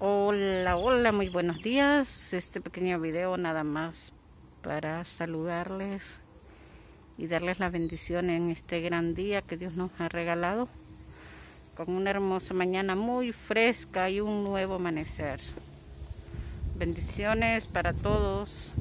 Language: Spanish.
Hola, hola, muy buenos días. Este pequeño video nada más para saludarles y darles la bendición en este gran día que Dios nos ha regalado con una hermosa mañana muy fresca y un nuevo amanecer. Bendiciones para todos.